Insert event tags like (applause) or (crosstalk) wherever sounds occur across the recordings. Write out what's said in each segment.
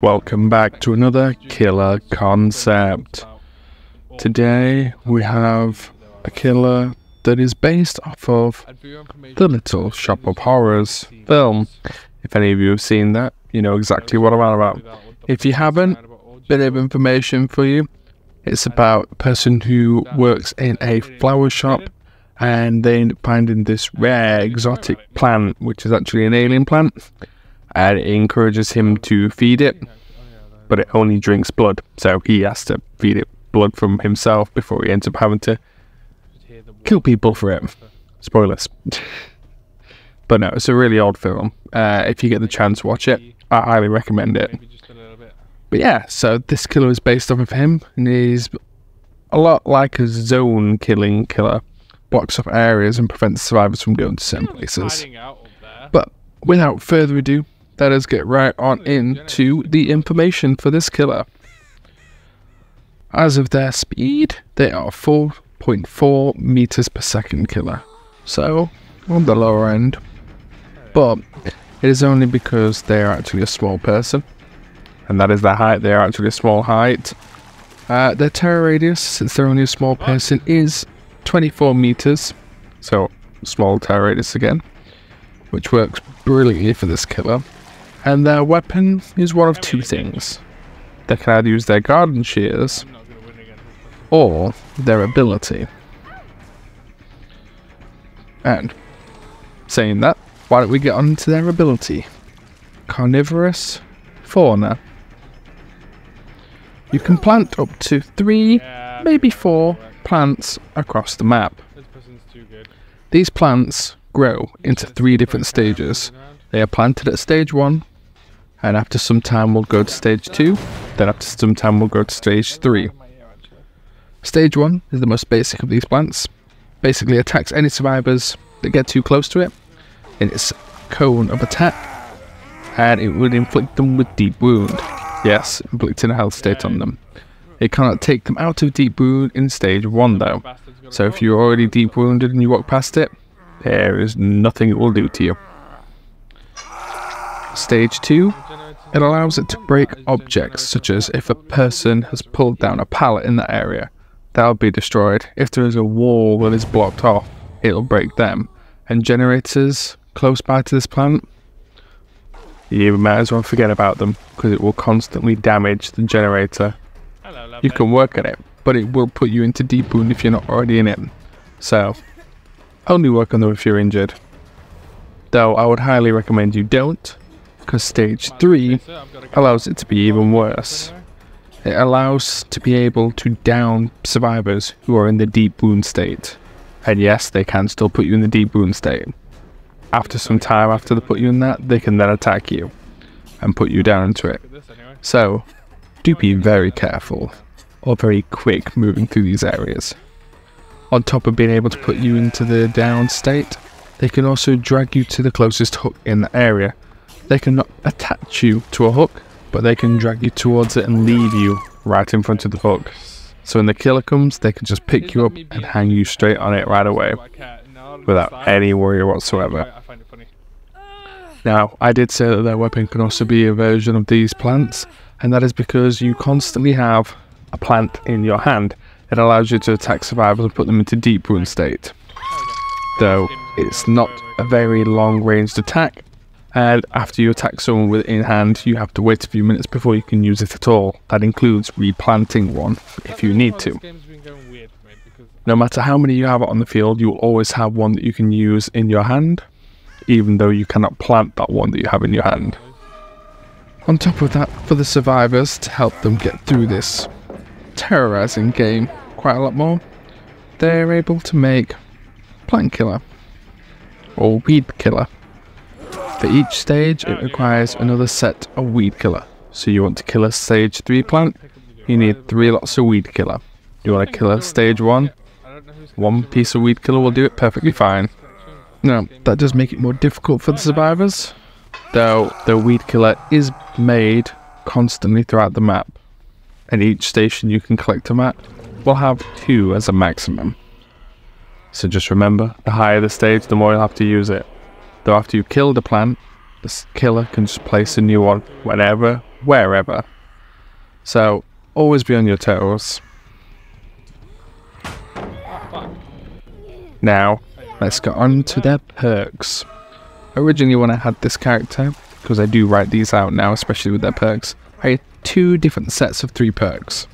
Welcome back to another killer concept. Today we have a killer that is based off of the Little Shop of Horrors film. If any of you have seen that, you know exactly what I'm on about. If you haven't, bit of information for you. It's about a person who works in a flower shop and they end up finding this rare exotic plant, which is actually an alien plant and it encourages him to feed it, but it only drinks blood. So he has to feed it blood from himself before he ends up having to kill people for it. Spoilers. (laughs) but no, it's a really old film. Uh, if you get the chance, to watch it. I highly recommend it. But yeah, so this killer is based off of him, and he's a lot like a zone killing killer. Blocks off areas and prevents survivors from going to certain places. But without further ado, let us get right on into the information for this killer. As of their speed, they are 4.4 meters per second killer, so on the lower end. But it is only because they are actually a small person, and that is their height. They are actually a small height. Uh, their terror radius, since they're only a small person, is 24 meters, so small terror radius again, which works brilliantly for this killer. And their weapon is one of two things. They can either use their garden shears or their ability. And saying that, why don't we get on to their ability? Carnivorous fauna. You can plant up to three, maybe four plants across the map. These plants grow into three different stages. They are planted at stage one, and after some time we'll go to stage two, then after some time we'll go to stage three. Stage one is the most basic of these plants. Basically attacks any survivors that get too close to it in its cone of attack, and it would inflict them with deep wound. Yes, inflicting a health state on them. It cannot take them out of deep wound in stage one though. So if you're already deep wounded and you walk past it, there is nothing it will do to you. Stage 2 It allows it to break objects, such as if a person has pulled down a pallet in that area, that'll be destroyed. If there is a wall that is blocked off, it'll break them. And generators close by to this plant, you might as well forget about them because it will constantly damage the generator. You can work at it, but it will put you into deep wound if you're not already in it. So, only work on them if you're injured. Though I would highly recommend you don't, because stage 3 allows it to be even worse. It allows to be able to down survivors who are in the deep wound state. And yes, they can still put you in the deep wound state. After some time after they put you in that, they can then attack you and put you down into it. So, do be very careful or very quick moving through these areas. On top of being able to put you into the down state, they can also drag you to the closest hook in the area they cannot attach you to a hook, but they can drag you towards it and leave you right in front of the hook. So when the killer comes, they can just pick you up and hang you straight on it right away without any worry whatsoever. Now, I did say that their weapon can also be a version of these plants, and that is because you constantly have a plant in your hand. It allows you to attack survivors and put them into deep wound state. Though it's not a very long ranged attack, and after you attack someone with it in hand, you have to wait a few minutes before you can use it at all. That includes replanting one, if you need to. No matter how many you have on the field, you will always have one that you can use in your hand, even though you cannot plant that one that you have in your hand. On top of that, for the survivors, to help them get through this terrorizing game quite a lot more, they're able to make Plant Killer, or Weed Killer for each stage, it oh, requires another set of weed killer. So you want to kill a stage 3 plant, you need 3 lots of weed killer. You want to kill a stage 1, one piece of weed killer will do it perfectly fine. Now, that does make it more difficult for the survivors, though the weed killer is made constantly throughout the map, and each station you can collect a map will have 2 as a maximum. So just remember, the higher the stage, the more you'll have to use it. Though after you kill the plant, the killer can just place a new one whenever wherever. So always be on your toes. Now, let's go on to their perks. Originally when I had this character, because I do write these out now, especially with their perks, I had two different sets of three perks.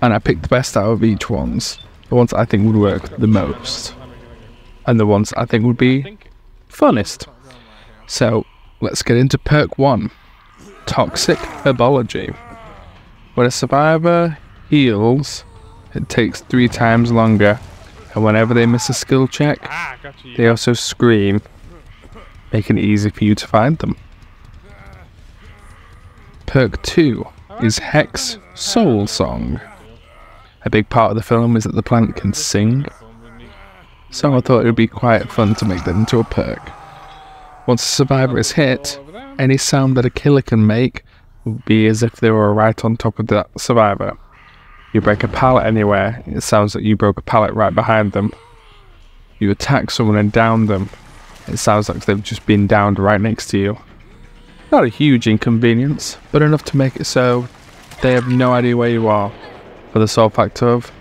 And I picked the best out of each ones. The ones I think would work the most. And the ones I think would be funnest. So, let's get into perk 1. Toxic Herbology. When a survivor heals, it takes three times longer. And whenever they miss a skill check, Ah, they also scream, making it easy for you to find them. Perk 2 is Hex Soul Song. A big part of the film is that the plant can sing, so I thought it would be quite fun to make that into a perk. Once a survivor is hit, any sound that a killer can make will be as if they were right on top of that survivor. You break a pallet anywhere, it sounds like you broke a pallet right behind them. You attack someone and down them, it sounds like they've just been downed right next to you. Not a huge inconvenience, but enough to make it so they have no idea where you are. For the sole fact of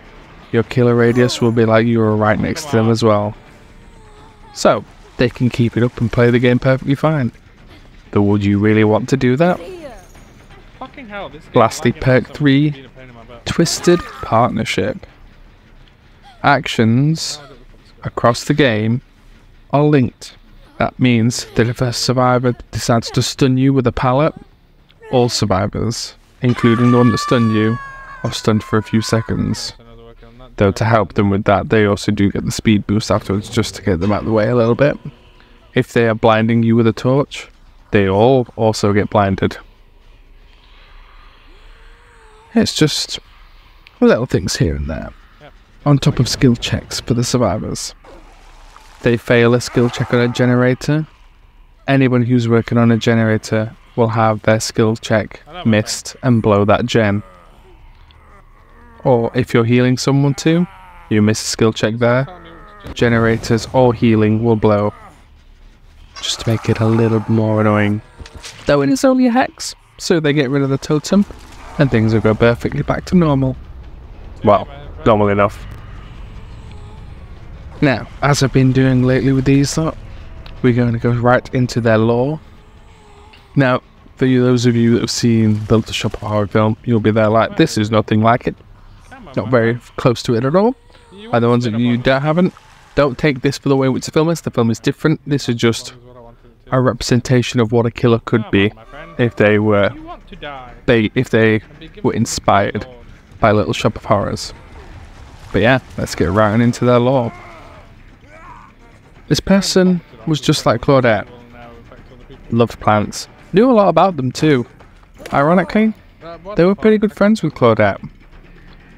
your killer radius will be like you were right next to them as well. So, they can keep it up and play the game perfectly fine. But would you really want to do that? Hell, Lastly, perk three. much, it's been a pain in my butt. Twisted Partnership. Actions across the game are linked. That means that if a survivor decides to stun you with a pallet, all survivors, including the one that stunned you, are stunned for a few seconds. Though to help them with that, they also do get the speed boost afterwards just to get them out of the way a little bit. If they are blinding you with a torch, they all also get blinded. It's just little things here and there. On top of skill checks for the survivors. They fail a skill check on a generator. Anyone who's working on a generator will have their skill check I know my missed and blow that gen. Or if you're healing someone too, you miss a skill check there, generators or healing will blow. Just to make it a little more annoying. Though it is only a hex, so they get rid of the totem, and things will go perfectly back to normal. Well, normal enough. Now, as I've been doing lately with these, though, we're going to go right into their lore. Now, for you, those of you that have seen the Shop Horror film, you'll be there like, this is nothing like it. Not very close to it at all. And the ones that you don't haven't, don't take this for the way which the film is. The film is different. This is just That a representation of what a killer could be if they were they if they were inspired by Little Shop of Horrors. But yeah, let's get right into their lore. This person was just like Claudette, loved plants, knew a lot about them too. Ironically, they were pretty good friends with Claudette.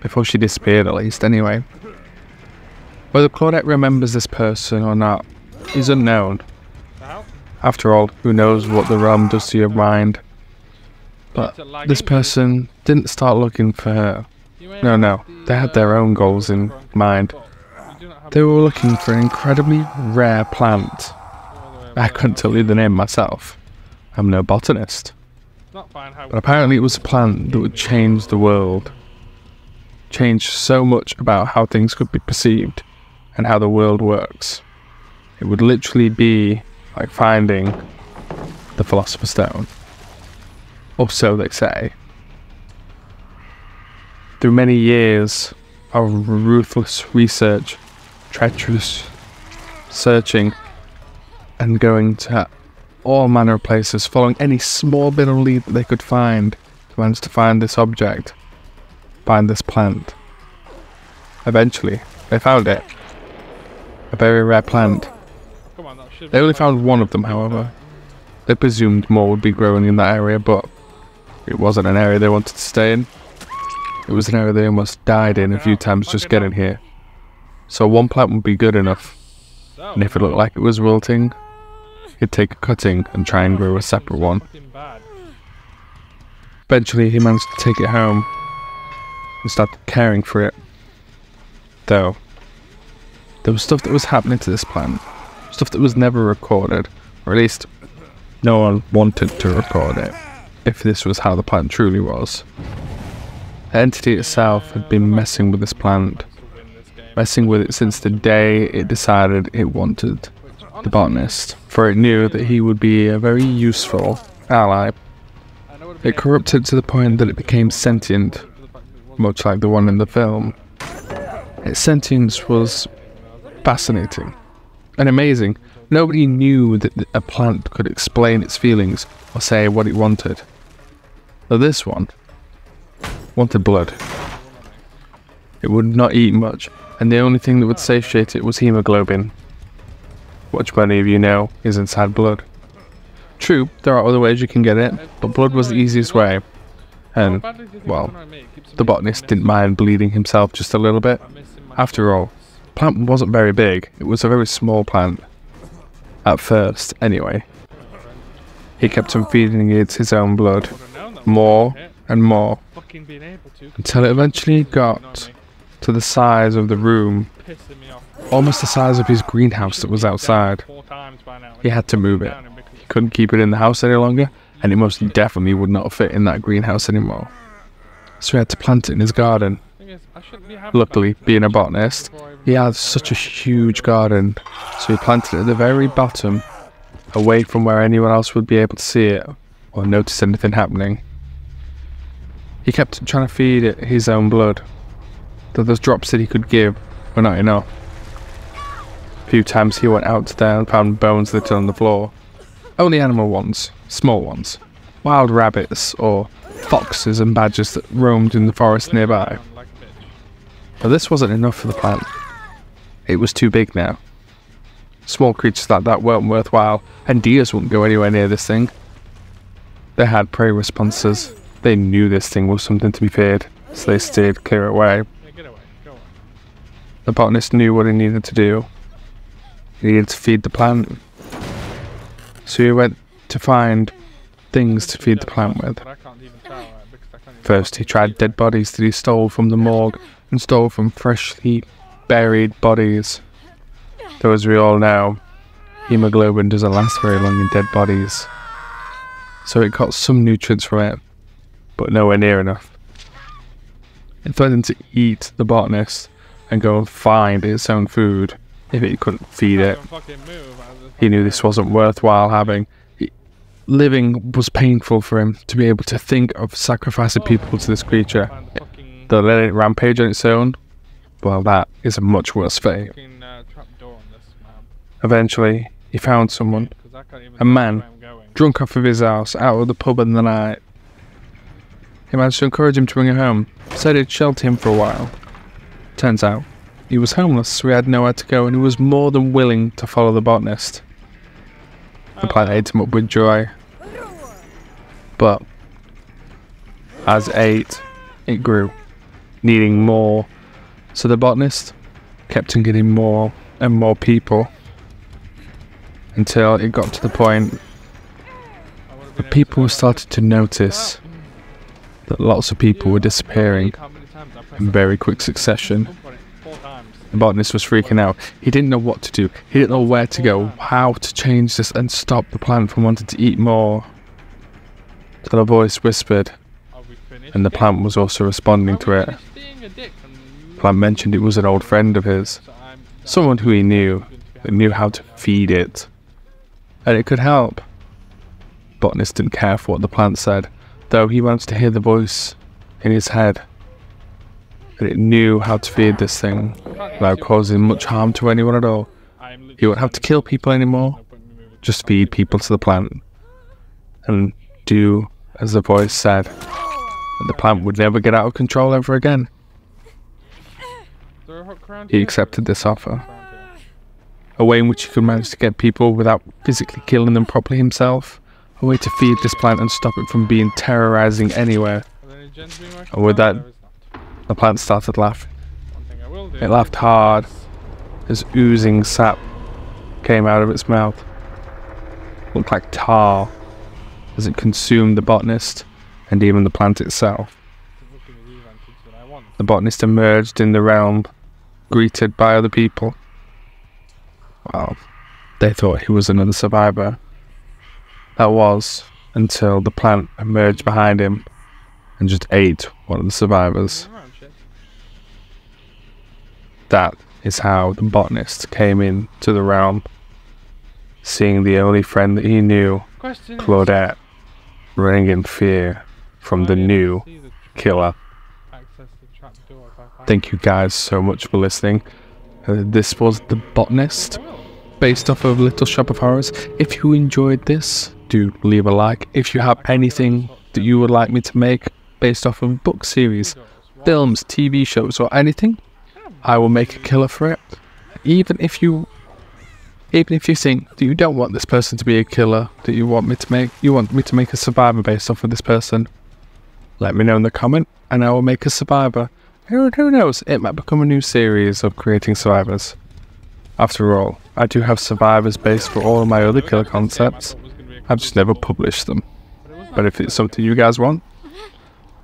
Before she disappeared, at least, anyway. Whether Claudette remembers this person or not is unknown. After all, who knows what the realm does to your mind. But this person didn't start looking for her. No, no, they had their own goals in mind. They were looking for an incredibly rare plant. I couldn't tell you the name myself. I'm no botanist. But apparently it was a plant that would change the world. Change so much about how things could be perceived and how the world works. It would literally be like finding the Philosopher's Stone. Or so they say. Through many years of ruthless research, treacherous searching, and going to all manner of places, following any small bit of lead that they could find to manage to find this object, find this plant. Eventually, they found it. A very rare plant. They only found one of them, however. They presumed more would be growing in that area, but it wasn't an area they wanted to stay in. It was an area they almost died in a few times just getting here. So one plant would be good enough, and if it looked like it was wilting, he'd take a cutting and try and grow a separate one. Eventually, he managed to take it home and started caring for it. Though, there was stuff that was happening to this plant, stuff that was never recorded, or at least no one wanted to record it. if this was how the plant truly was. The entity itself had been messing with this plant, messing with it since the day it decided it wanted the botanist, for it knew that he would be a very useful ally. It corrupted to the point that it became sentient, much like the one in the film. Its sentience was fascinating and amazing. Nobody knew that a plant could explain its feelings or say what it wanted. But this one wanted blood. It would not eat much, and the only thing that would satiate it was hemoglobin, which many of you know is inside blood. True, there are other ways you can get it, but blood was the easiest way. And, well, the botanist didn't mind bleeding himself just a little bit. After all, plant wasn't very big, it was a very small plant. At first, anyway. He kept on feeding it his own blood, more and more, until it eventually got to the size of the room, almost the size of his greenhouse that was outside. He had to move it. He couldn't keep it in the house any longer, and it most definitely would not fit in that greenhouse anymore. So he had to plant it in his garden. Luckily, being a botanist, he had such a huge garden, so he planted it at the very bottom, away from where anyone else would be able to see it or notice anything happening. He kept trying to feed it his own blood, though those drops that he could give were not enough. A few times he went out there and found bones littered on the floor. Only animal ones, small ones. Wild rabbits or foxes and badgers that roamed in the forest nearby. But this wasn't enough for the plant. It was too big now. Small creatures like that weren't worthwhile, and deers wouldn't go anywhere near this thing. They had prey responses. They knew this thing was something to be feared, so they steered clear away. The botanist knew what he needed to do. He needed to feed the plant. So he went to find things to feed the plant with. First, he tried dead bodies that he stole from the morgue and stole from freshly buried bodies. Though, as we all know, hemoglobin doesn't last very long in dead bodies. So it got some nutrients from it, but nowhere near enough. It threatened to eat the botanist and go and find its own food if it couldn't feed it. He knew this wasn't worthwhile having. living was painful for him to be able to think of sacrificing people to this creature. The letting it rampage on its own, well, that is a much worse fate. Eventually, he found someone, a man, drunk off of his house, out of the pub in the night. He managed to encourage him to bring her home, said he'd shelter him for a while. Turns out, he was homeless, so he had nowhere to go, and he was more than willing to follow the botanist. The oh. plant ate him up with joy. But, as it ate, it grew, needing more. So the botanist kept on getting more and more people until it got to the point that people started to notice that lots of people were disappearing in very quick succession. Botanist was freaking out. He didn't know what to do. He didn't know where to go, how to change this and stop the plant from wanting to eat more. Till a voice whispered, and the plant was also responding to it. Plant mentioned it was an old friend of his, someone who he knew, that knew how to feed it. And it could help. Botanist didn't care for what the plant said, though he wanted to hear the voice in his head. That it knew how to feed this thing without causing much harm to anyone at all. He won't have to kill people anymore, just feed people to the plant. And do as the voice said. And the plant would never get out of control ever again. He accepted this offer. A way in which he could manage to get people without physically killing them properly himself. A way to feed this plant and stop it from being terrorizing anywhere. And with that, the plant started laughing. It laughed hard as oozing sap came out of its mouth. looked like tar as it consumed the botanist and even the plant itself. The botanist emerged in the realm, greeted by other people. Well, they thought he was another survivor. That was until the plant emerged behind him and just ate one of the survivors. That is how the botanist came into the realm, seeing the only friend that he knew, Claudette, running in fear from the new killer. access the trap door if I find Thank you guys so much for listening. Uh, this was The Botanist, will. based off of Little Shop of Horrors. If you enjoyed this, do leave a like. If you have anything that you would like me to make based off of book series, films, TV shows, or anything, I will make a killer for it. Even if you, even if you think that you don't want this person to be a killer, that you want me to make, you want me to make a survivor based off of this person, let me know in the comment, and I will make a survivor. Who, who knows? It might become a new series of creating survivors. After all, I do have survivors based for all of my other killer concepts. I've just never published them. But if it's something you guys want,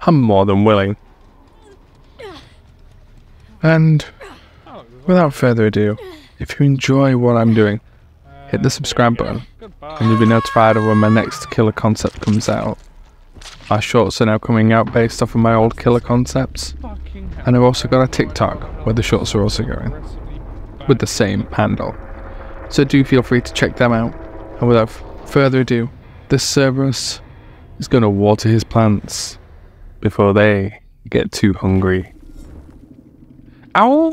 I'm more than willing. And without further ado, if you enjoy what I'm doing, hit the subscribe button and you'll be notified of when my next killer concept comes out. My shorts are now coming out based off of my old killer concepts, and I've also got a TikTok where the shorts are also going with the same handle. So do feel free to check them out. And without further ado, this Cerberus is going to water his plants before they get too hungry. Ow!